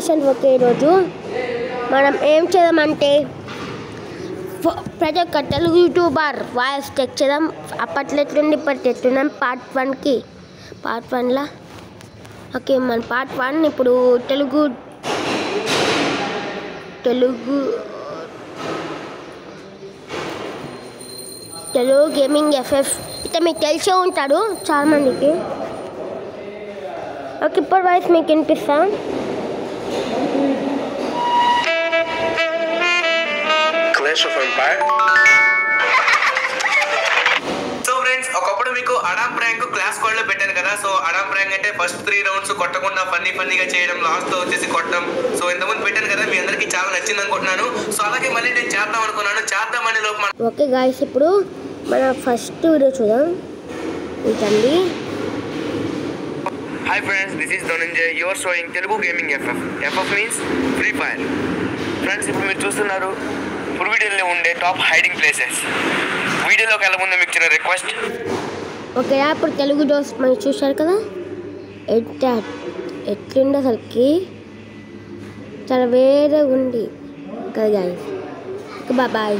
Machine ఒకే రోజు. మనం ఏం చేద్దామంటే ప్రతి ఒక్క తెలుగు యూట్యూబర్ వాయిస్ చెక్ చేద్దాం. అప్పట్లో ఎట్లుండి ఇప్పటి ఎట్లున్నాం పార్ట్ వన్కి పార్ట్ వన్లో ఓకే మన పార్ట్ వన్ ఇప్పుడు తెలుగు తెలుగు తెలుగు గేమింగ్ ఎఫ్ఎఫ్ ఇట్లా మీకు తెలిసే ఉంటాడు చాలా మందికి ఓకే ఇప్పుడు వాయిస్ మీకు వినిపిస్తాం? Clash of Empire. So friends ఒకప్పుడు మీకు అడామ్ ప్రాంక్ క్లాస్ కోడ్లో పెట్టాను కదా. సో అడామ్ ప్రాంక్ అంటే ఫస్ట్ త్రీ రౌండ్స్ కొట్టకుండా ఫన్నీ ఫన్నీగా చేయడం లాస్ట్లో వచ్చేసి కొట్టడం. సో ఇంతకుముందు పెట్టాను కదా మీ అందరికి చాలా నచ్చింది అనుకుంటున్నాను. సో అలాగే మళ్ళీ నేను చేద్దాం అనుకున్నాను. చేద్దామని లోపు మన ఓకే గాయస్ ఇప్పుడు మన ఫస్ట్ వీడియో చూద్దాం. ఇదండి hi friends this is Dhananjay your showing Telugu gaming FF FF means Free Fire friends ఇప్పుడు మీరు చూస్తున్నారు పురువిడిలో ఉండే టాప్ హైడింగ్ ప్లేసెస్ వీడియోలోకి వెళ్ళముందు మీకు చిన్న రిక్వెస్ట్ ఓకే ఇప్పుడు తెలుగు డోస్ మనం చూశారు కదా? ఎట్ ఎట్లుండే అసలుకి? చాలా వేరే ఉంది. కదా బాబాయ్ బాయ్